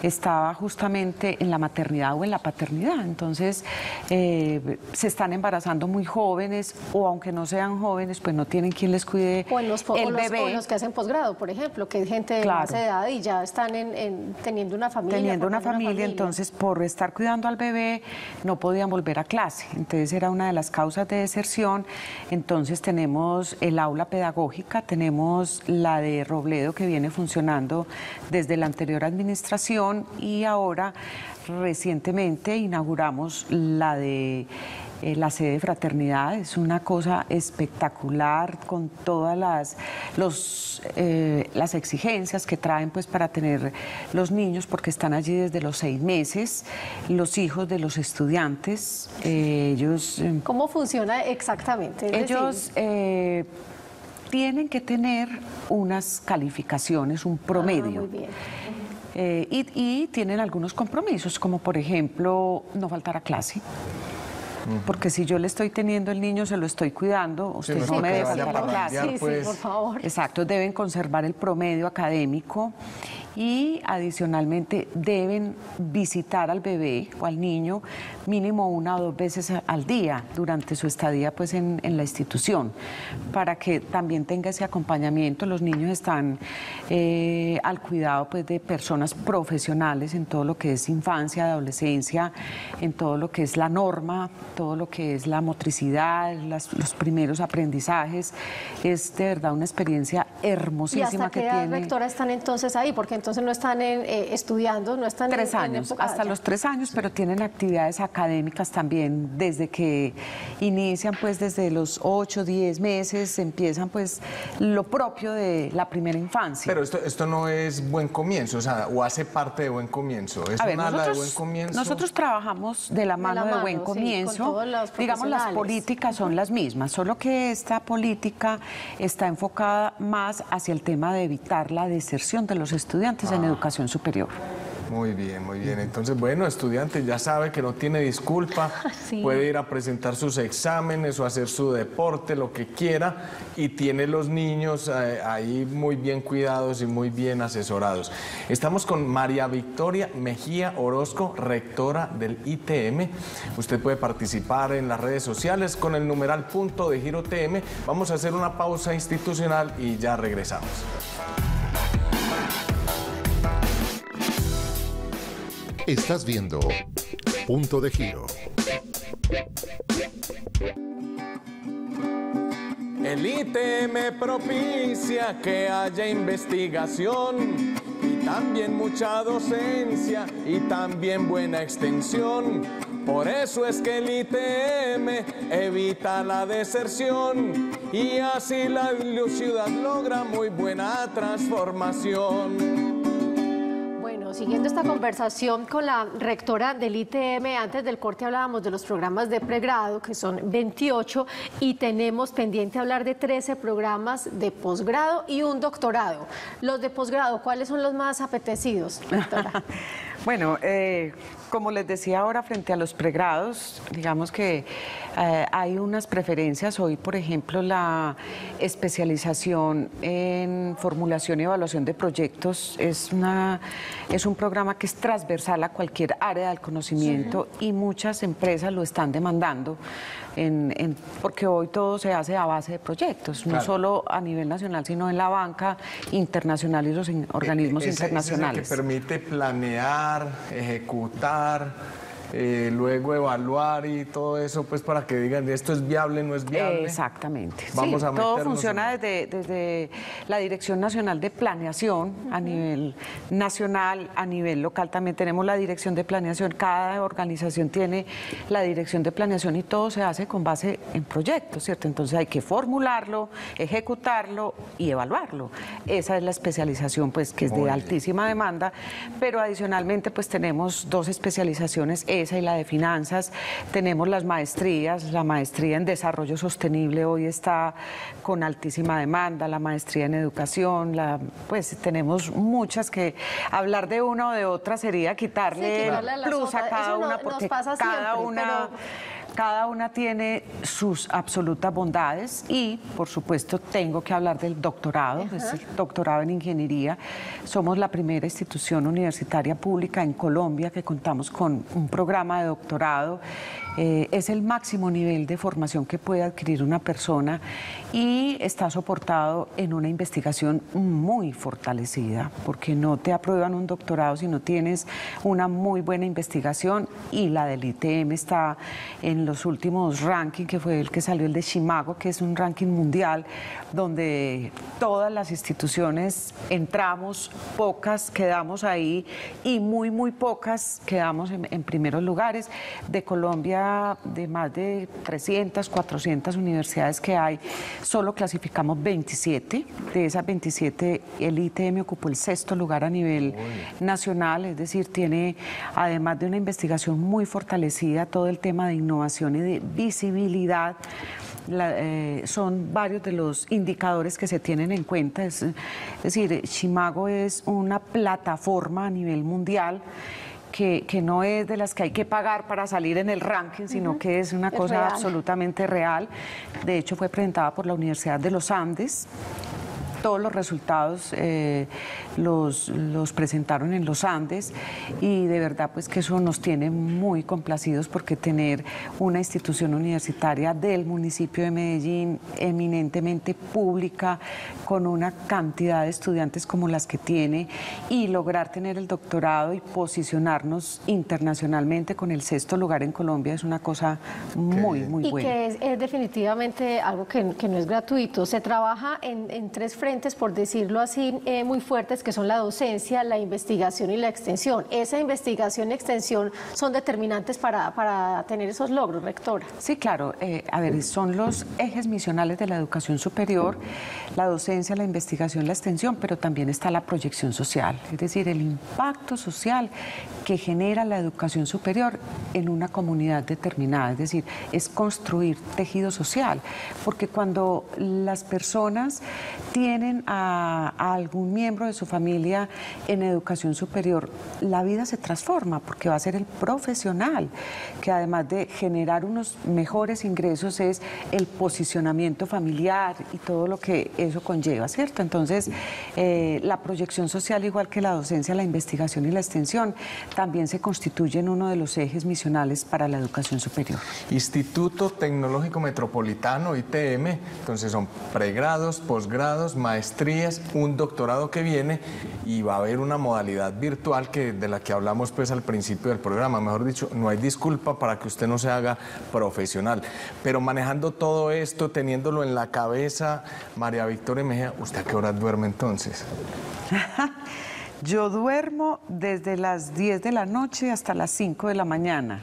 Speaker 3: estaba justamente en la maternidad o en la paternidad. Entonces, eh, se están embarazando muy jóvenes o aunque no sean jóvenes, pues no tienen quien les cuide
Speaker 1: o en los,
Speaker 3: el
Speaker 1: o los,
Speaker 3: bebé.
Speaker 1: o los que hacen posgrado, por ejemplo, que es gente de
Speaker 3: Claro.
Speaker 1: más edad y ya están en, en- teniendo una familia.
Speaker 3: teniendo una familia, entonces por estar cuidando al bebé no podían volver a clase. Entonces era una de las causas de deserción. Entonces tenemos el aula pedagógica, tenemos la de Robledo que viene funcionando desde la anterior administración y ahora recientemente inauguramos la de eh, la sede de fraternidad es una cosa espectacular con todas las, los, eh, las exigencias que traen pues para tener los niños porque están allí desde los seis meses, los hijos de los estudiantes, eh, ellos, eh,
Speaker 1: ¿Cómo funciona exactamente? Es
Speaker 3: ellos tienen que tener unas calificaciones, un promedio.
Speaker 1: Ah, muy bien.
Speaker 3: Eh, y, y tienen algunos compromisos, como por ejemplo no faltar a clase. Porque si yo le estoy teniendo el niño, se lo estoy cuidando, usted
Speaker 2: no
Speaker 3: me debe faltar a clase.
Speaker 1: Sí, sí,
Speaker 2: pues.
Speaker 1: por favor.
Speaker 3: Exacto, deben conservar el promedio académico y adicionalmente deben visitar al bebé o al niño mínimo una o dos veces al día durante su estadía pues en, en la institución para que también tenga ese acompañamiento. Los niños están eh, al cuidado pues de personas profesionales en todo lo que es infancia, adolescencia, en todo lo que es la norma, todo lo que es la motricidad, las- los primeros aprendizajes. Es de verdad una experiencia
Speaker 1: ¿Y
Speaker 3: hermosísima
Speaker 1: hasta
Speaker 3: que
Speaker 1: qué
Speaker 3: tiene.
Speaker 1: rectora, están entonces ahí? Porque entonces no están en, eh, estudiando, no están en-
Speaker 3: Tres
Speaker 1: en
Speaker 3: años,
Speaker 1: época-
Speaker 3: hasta
Speaker 1: ya.
Speaker 3: los tres años, pero tienen actividades académicas también desde que inician, pues desde los ocho, diez meses, empiezan pues lo propio de la primera infancia.
Speaker 2: Pero esto, esto no es buen comienzo, o sea, o hace parte de buen comienzo. Es
Speaker 3: A ver,
Speaker 2: un ala de buen
Speaker 3: nosotros,
Speaker 2: comienzo.
Speaker 3: nosotros trabajamos de la mano de,
Speaker 1: mano,
Speaker 3: buen
Speaker 1: sí, con
Speaker 3: comienzo.
Speaker 1: todos los
Speaker 3: Digamos, las políticas son las mismas, solo que esta política está enfocada más hacia el tema de evitar la deserción de los estudiantes
Speaker 2: Ah.
Speaker 3: en educación superior.
Speaker 2: Muy bien, muy bien. Entonces, bueno, estudiante ya sabe que no tiene disculpa,
Speaker 1: Sí.
Speaker 2: puede ir a presentar sus exámenes o hacer su deporte, lo que quiera, y tiene los niños eh, ahí muy bien cuidados y muy bien asesorados. Estamos con María Victoria Mejía Orozco, rectora del ITM. Usted puede participar en las redes sociales con el numeral punto de giro TM. Vamos a hacer una pausa institucional y ya regresamos.
Speaker 4: Estás viendo Punto de Giro.
Speaker 2: El ITM propicia que haya investigación y también mucha docencia y también buena extensión. Por eso es que el ITM evita la deserción y así la ciudad logra muy buena transformación.
Speaker 1: Siguiendo esta conversación con la rectora del ITM, antes del corte hablábamos de los programas de pregrado, que son 28, y tenemos pendiente hablar de 13 programas de posgrado y un doctorado. Los de posgrado, ¿cuáles son los más apetecidos, rectora?
Speaker 3: Bueno, eh, como les decía ahora, frente a los pregrados, digamos que eh, hay unas preferencias. Hoy, por ejemplo, la especialización en formulación y evaluación de proyectos es, una, es un programa que es transversal a cualquier área del conocimiento y muchas empresas lo están demandando. En- en- porque hoy todo se hace a base de proyectos, no solo a nivel nacional, sino en la banca internacional y los in- organismos
Speaker 2: Ese- ese
Speaker 3: internacionales.
Speaker 2: Es el que permite planear, ejecutar, eh, luego evaluar y todo eso, pues para que digan esto es viable, no es viable.
Speaker 3: Exactamente.
Speaker 2: Vamos
Speaker 3: Sí,
Speaker 2: a
Speaker 3: todo funciona
Speaker 2: en-
Speaker 3: desde, desde la Dirección Nacional de Planeación a nivel nacional, a nivel local también tenemos la Dirección de Planeación. Cada organización tiene la Dirección de Planeación y todo se hace con base en proyectos, ¿cierto? Entonces hay que formularlo, ejecutarlo y evaluarlo. Esa es la especialización, pues, que es
Speaker 2: Muy
Speaker 3: de
Speaker 2: bien.
Speaker 3: altísima demanda, pero adicionalmente, pues, tenemos dos especializaciones, y la de finanzas. Tenemos las maestrías, la maestría en desarrollo sostenible hoy está con altísima demanda, la maestría en educación, la, pues tenemos muchas que hablar de una o de otra sería quitarle
Speaker 1: Sí,
Speaker 3: plus a cada una porque cada una cada una tiene sus absolutas bondades y, por supuesto, tengo que hablar del doctorado, es el doctorado en ingeniería. Somos la primera institución universitaria pública en Colombia que contamos con un programa de doctorado eh, es el máximo nivel de formación que puede adquirir una persona y está soportado en una investigación muy fortalecida, porque no te aprueban un doctorado si no tienes una muy buena investigación y la del ITM está en los últimos rankings, que fue el que salió el de Chimago, que es un ranking mundial donde todas las instituciones entramos, pocas quedamos ahí y muy, muy pocas quedamos en, en primeros lugares. De Colombia de más de 300, 400 universidades que hay, solo clasificamos 27. De esas 27, el ITM ocupó el sexto lugar a nivel nacional, es decir, tiene, además de una investigación muy fortalecida, todo el tema de innovación y de visibilidad. Eh, son varios de los indicadores que se tienen en cuenta. Es, es decir, Chimago es una plataforma a nivel mundial que, no es de las que hay que pagar para salir en el ranking, sino que es una cosa absolutamente real. De hecho, fue presentada por la Universidad de los Andes todos los resultados eh, los, los, presentaron en los Andes y de verdad pues que eso nos tiene muy complacidos porque tener una institución universitaria del municipio de Medellín eminentemente pública con una cantidad de estudiantes como las que tiene y lograr tener el doctorado y posicionarnos internacionalmente con el sexto lugar en Colombia es una cosa muy, muy buena.
Speaker 1: Y que es, definitivamente algo que, no es gratuito. Se trabaja en, en tres frentes por decirlo así, eh, muy fuertes, que son la docencia, la investigación y la extensión. Esa investigación y extensión son determinantes para, para tener esos logros, rectora.
Speaker 3: Sí, claro. Eh, a ver, son los ejes misionales de la educación superior, la docencia, la investigación, la extensión, pero también está la proyección social, es decir, el impacto social que genera la educación superior en una comunidad determinada, es decir, es construir tejido social, porque cuando las personas tienen tienen a, algún miembro de su familia en educación superior, la vida se transforma porque va a ser el profesional, que además de generar unos mejores ingresos es el posicionamiento familiar y todo lo que eso conlleva, ¿cierto? Entonces, eh, la proyección social, igual que la docencia, la investigación y la extensión, también se constituyen uno de los ejes misionales para la educación superior.
Speaker 2: Instituto Tecnológico Metropolitano, ITM, entonces son pregrados, posgrados, maestrías, un doctorado que viene y va a haber una modalidad virtual que, de la que hablamos pues al principio del programa. Mejor dicho, no hay disculpa para que usted no se haga profesional. Pero manejando todo esto, teniéndolo en la cabeza, María Victoria Mejía, ¿usted a qué hora duerme entonces?
Speaker 3: Yo duermo desde las 10 de la noche hasta las 5 de la mañana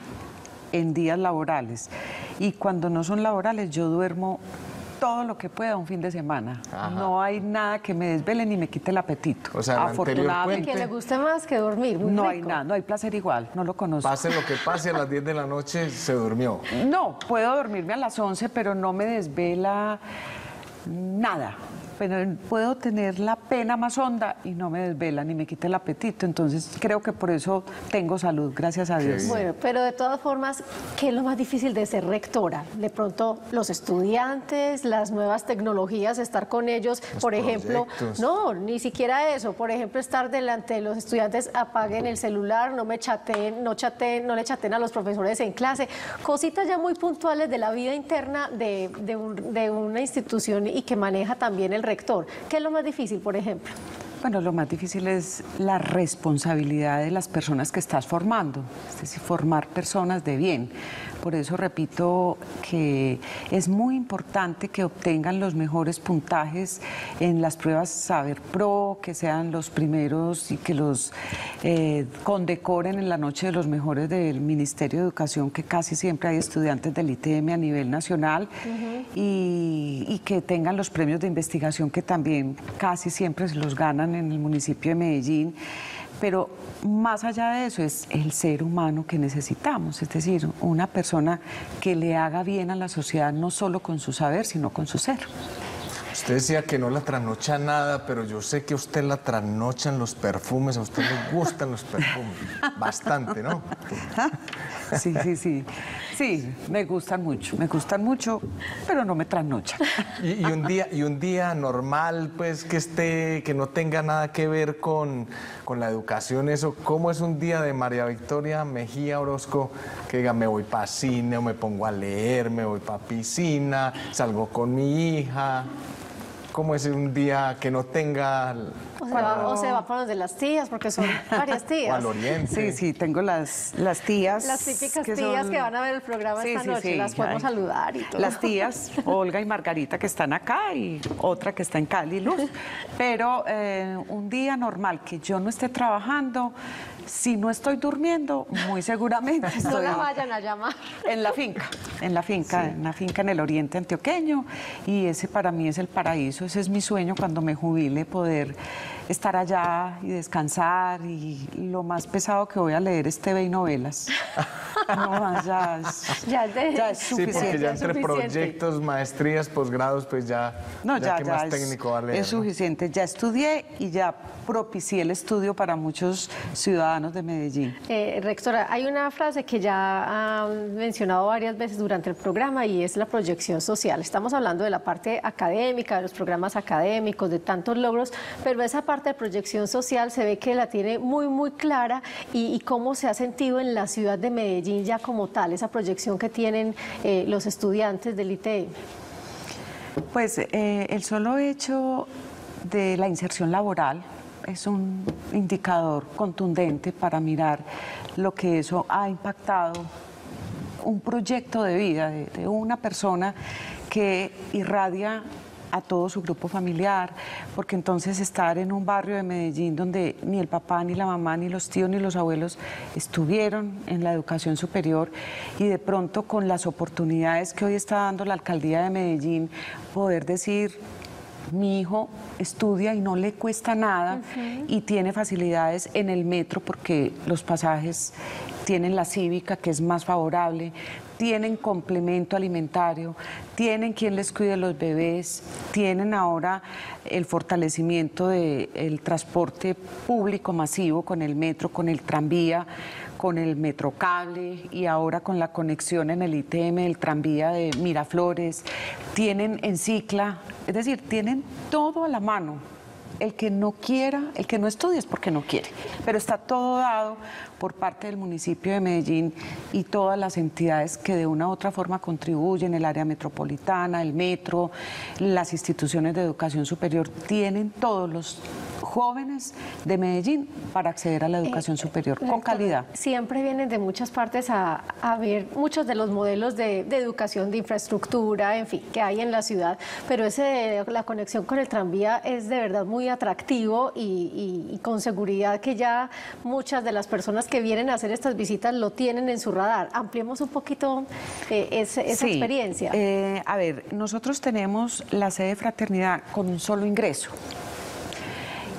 Speaker 3: en días laborales. Y cuando no son laborales, yo duermo todo lo que pueda un fin de semana. No hay nada que me desvele ni me quite el apetito.
Speaker 2: O sea, Afortunadamente.
Speaker 1: Que le guste más que dormir.
Speaker 3: no hay nada, no hay placer igual, no lo conozco.
Speaker 2: Pase lo que pase, a las 10 de la noche se durmió.
Speaker 3: No, puedo dormirme a las 11, pero no me desvela nada puedo tener la pena más honda y no me desvela ni me quita el apetito. Entonces creo que por eso tengo salud, gracias a Dios.
Speaker 1: Bueno, pero de todas formas, ¿qué es lo más difícil de ser rectora? De pronto los estudiantes, las nuevas tecnologías, estar con ellos, por ejemplo, no, ni siquiera eso, por ejemplo, estar delante de los estudiantes, apaguen el celular, no me chateen, no chateen, no le chateen a los profesores en clase, cositas ya muy puntuales de la vida interna de, de una institución y que maneja también el rector. ¿Qué es lo más difícil, por ejemplo?
Speaker 3: Bueno, lo más difícil es la responsabilidad de las personas que estás formando, es decir, formar personas de bien. Por eso repito que es muy importante que obtengan los mejores puntajes en las pruebas Saber Pro, que sean los primeros y que los eh, condecoren en la noche de los mejores del Ministerio de Educación, que casi siempre hay estudiantes del ITM a nivel nacional, y, y que tengan los premios de investigación que también casi siempre se los ganan en el municipio de Medellín pero más allá de eso es el ser humano que necesitamos, es decir, una persona que le haga bien a la sociedad no solo con su saber, sino con su ser.
Speaker 2: Usted decía que no la trasnocha nada, pero yo sé que a usted la trasnochan los perfumes, a usted le gustan los perfumes, bastante, ¿no?
Speaker 3: Sí, sí, sí. Sí, me gustan mucho, me gustan mucho, pero no me trasnochan.
Speaker 2: Y, y, un día, y un día normal, pues que esté, que no tenga nada que ver con, con la educación, eso, ¿cómo es un día de María Victoria Mejía Orozco? Que diga, me voy para cine o me pongo a leer, me voy para piscina, salgo con mi hija. ¿Cómo es un día que no tenga...
Speaker 1: O se, va, o se va para donde las tías, porque son varias
Speaker 2: O
Speaker 1: tías.
Speaker 2: al oriente.
Speaker 3: Sí, sí, tengo las, las tías.
Speaker 1: Las típicas
Speaker 3: que
Speaker 1: tías
Speaker 3: son-
Speaker 1: que van a ver el programa
Speaker 3: Sí,
Speaker 1: esta
Speaker 3: sí,
Speaker 1: noche,
Speaker 3: sí,
Speaker 1: las podemos saludar y todo.
Speaker 3: Las tías, Olga y Margarita, que están acá, y otra que está en Cali, Luz. Pero eh, un día normal que yo no esté trabajando, si no estoy durmiendo, muy seguramente
Speaker 1: No
Speaker 3: estoy
Speaker 1: la vayan a llamar.
Speaker 3: en la finca, en la finca, en la finca en el oriente antioqueño. Y ese para mí es el paraíso, ese es mi sueño cuando me jubile, poder estar allá y descansar. Y lo más pesado que voy a leer es TV y novelas. No más, ya es,
Speaker 1: Ya de-
Speaker 3: ya es
Speaker 2: Sí,
Speaker 3: suficiente.
Speaker 2: porque ya entre
Speaker 1: suficiente.
Speaker 2: proyectos, maestrías, posgrados, pues ya,
Speaker 3: No, ya,
Speaker 2: qué
Speaker 3: ya
Speaker 2: más
Speaker 3: es,
Speaker 2: técnico va a leer,
Speaker 3: es
Speaker 2: ¿no?
Speaker 3: suficiente. Ya estudié y ya propicié el estudio para muchos ciudadanos de Medellín.
Speaker 1: Eh, rectora, hay una frase que ya han mencionado varias veces durante el programa y es la proyección social. Estamos hablando de la parte académica, de los programas académicos, de tantos logros, pero esa parte de proyección social se ve que la tiene muy, muy clara y, cómo se ha sentido en la ciudad de Medellín ya como tal, esa proyección que tienen eh, los estudiantes del ITM.
Speaker 3: Pues eh, el solo hecho de la inserción laboral es un indicador contundente para mirar lo que eso ha impactado un proyecto de vida de una persona que irradia a todo su grupo familiar, porque entonces estar en un barrio de Medellín donde ni el papá, ni la mamá, ni los tíos, ni los abuelos estuvieron en la educación superior y de pronto con las oportunidades que hoy está dando la alcaldía de Medellín, poder decir, mi hijo estudia y no le cuesta nada y tiene facilidades en el metro porque los pasajes tienen la cívica que es más favorable, tienen complemento alimentario, tienen quien les cuide los bebés, tienen ahora el fortalecimiento del transporte público masivo con el metro, con el tranvía con el metrocable y ahora con la conexión en el ITM, el tranvía de Miraflores, tienen en Cicla, es decir, tienen todo a la mano. El que no quiera, el que no estudie es porque no quiere, pero está todo dado por parte del municipio de Medellín y todas las entidades que de una u otra forma contribuyen, el área metropolitana, el metro, las instituciones de educación superior, tienen todos los jóvenes de Medellín para acceder a la educación superior con calidad.
Speaker 1: Siempre vienen de muchas partes a, a ver muchos de los modelos de, de educación, de infraestructura, en fin, que hay en la ciudad, pero ese de la conexión con el tranvía es de verdad muy atractivo y, y- y con seguridad que ya muchas de las personas que vienen a hacer estas visitas lo tienen en su radar. Ampliemos un poquito eh, ese- esa
Speaker 3: Sí,
Speaker 1: experiencia.
Speaker 3: eh, a ver, nosotros tenemos la sede de fraternidad con un solo ingreso.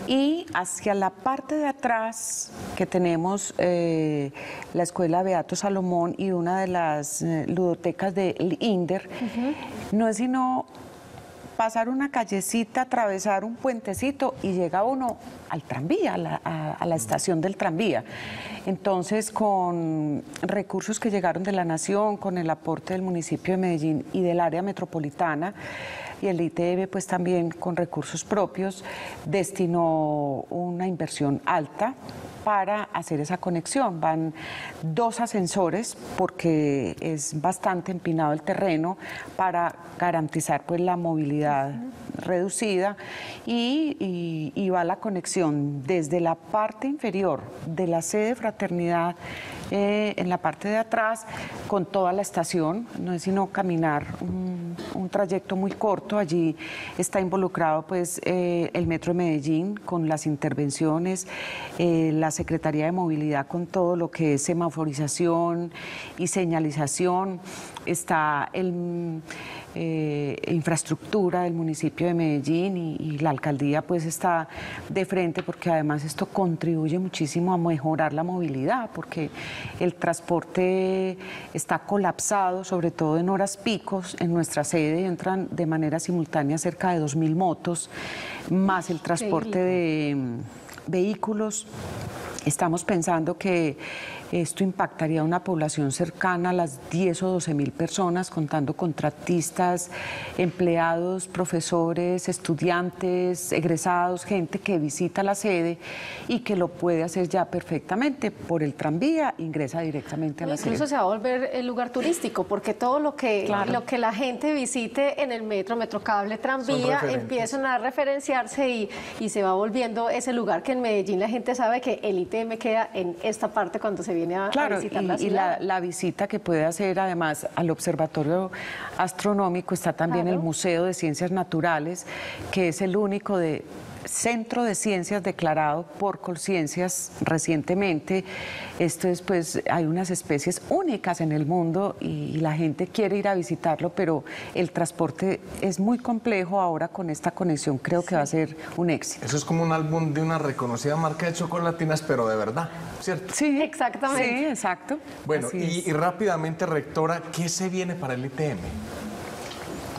Speaker 3: Y hacia la parte de atrás, que tenemos eh, la Escuela Beato Salomón y una de las eh, ludotecas del INDER, no es sino pasar una callecita, atravesar un puentecito y llega uno al tranvía, a la, estación del tranvía. Entonces, con recursos que llegaron de la Nación, con el aporte del municipio de Medellín y del área metropolitana, y el ITV pues también con recursos propios destinó una inversión alta para hacer esa conexión. Van dos ascensores porque es bastante empinado el terreno para garantizar pues la movilidad reducida y, va la conexión desde la parte inferior de la sede Fraternidad en la parte de atrás con toda la estación, no es sino caminar un, trayecto muy corto, allí está involucrado pues eh, el Metro de Medellín con las intervenciones, eh, la Secretaría de Movilidad con todo lo que es semaforización y señalización, está el eh, infraestructura del municipio de Medellín y, y la alcaldía pues está de frente porque además esto contribuye muchísimo a mejorar la movilidad porque el transporte está colapsado, sobre todo en horas picos. En nuestra sede entran de manera simultánea cerca de 2.000 motos, más el transporte de mm, vehículos Estamos pensando que esto impactaría a una población cercana a las 10 o 12 mil personas, contando contratistas, empleados, profesores, estudiantes, egresados, gente que visita la sede y que lo puede hacer ya perfectamente por el tranvía, ingresa directamente a la
Speaker 1: Incluso
Speaker 3: sede.
Speaker 1: se va a volver el lugar turístico, porque todo lo que,
Speaker 3: Claro.
Speaker 1: lo que la gente visite en el metro, metrocable, tranvía, empiezan a referenciarse y, y se va volviendo ese lugar que en Medellín la gente sabe que el ITM queda en esta parte cuando se viene a, a
Speaker 3: Claro,
Speaker 1: visitar
Speaker 3: y,
Speaker 1: la
Speaker 3: y
Speaker 1: ciudad.
Speaker 3: la, la visita que puede hacer además al Observatorio Astronómico está también
Speaker 1: Claro.
Speaker 3: el Museo de Ciencias Naturales, que es el único de centro de ciencias declarado por Colciencias recientemente. Esto es, pues, hay unas especies únicas en el mundo y, y la gente quiere ir a visitarlo, pero el transporte es muy complejo. Ahora con esta conexión creo que va a ser un éxito.
Speaker 2: Eso es como un álbum de una reconocida marca de chocolatinas, pero de verdad, ¿cierto?
Speaker 3: Sí,
Speaker 1: Exactamente.
Speaker 3: Sí, exacto.
Speaker 2: Bueno, y, rápidamente, rectora, ¿qué se viene para el ITM?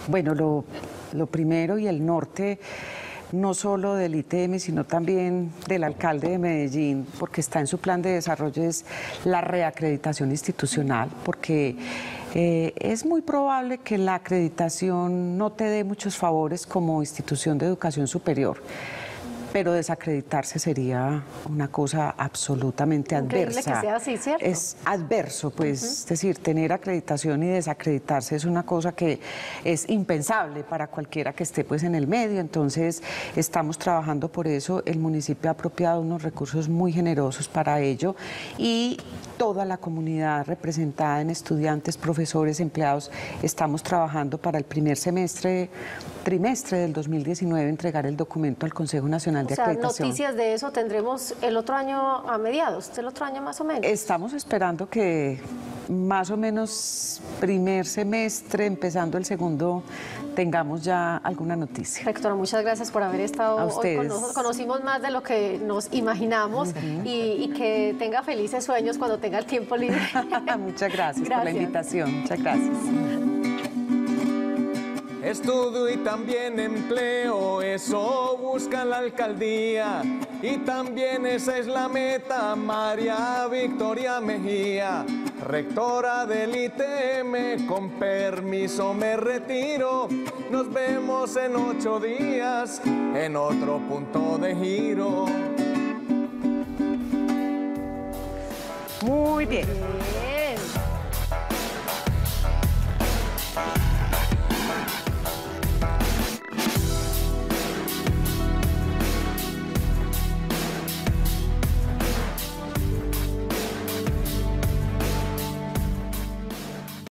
Speaker 3: Bueno, lo, lo primero y el norte, no solo del ITM, sino también del alcalde de Medellín, porque está en su plan de desarrollo, es la reacreditación institucional, porque eh, es muy probable que la acreditación no te dé muchos favores como institución de educación superior. Pero desacreditarse sería una cosa absolutamente
Speaker 1: Increíble
Speaker 3: adversa.
Speaker 1: que sea así, ¿cierto?
Speaker 3: Es adverso, pues, es decir, tener acreditación y desacreditarse es una cosa que es impensable para cualquiera que esté pues en el medio, entonces estamos trabajando por eso, el municipio ha apropiado unos recursos muy generosos para ello y toda la comunidad representada en estudiantes, profesores, empleados, estamos trabajando para el primer semestre, trimestre del 2019 entregar el documento al Consejo Nacional
Speaker 1: o sea,
Speaker 3: Acreditación.
Speaker 1: noticias de eso tendremos el otro año a mediados, del otro año más o menos.
Speaker 3: Estamos esperando que más o menos primer semestre, empezando el segundo, tengamos ya alguna noticia.
Speaker 1: Rectora, muchas gracias por haber estado
Speaker 3: A
Speaker 1: hoy con
Speaker 3: ustedes.
Speaker 1: nosotros. Conocimos más de lo que nos imaginamos y, y que tenga felices sueños cuando tenga el tiempo libre.
Speaker 3: Muchas gracias, por la invitación. Muchas gracias.
Speaker 2: Estudio y también empleo, eso busca la alcaldía. Y también esa es la meta, María Victoria Mejía, rectora del ITM, con permiso me retiro. Nos vemos en ocho días en otro punto de giro.
Speaker 3: Muy
Speaker 1: bien.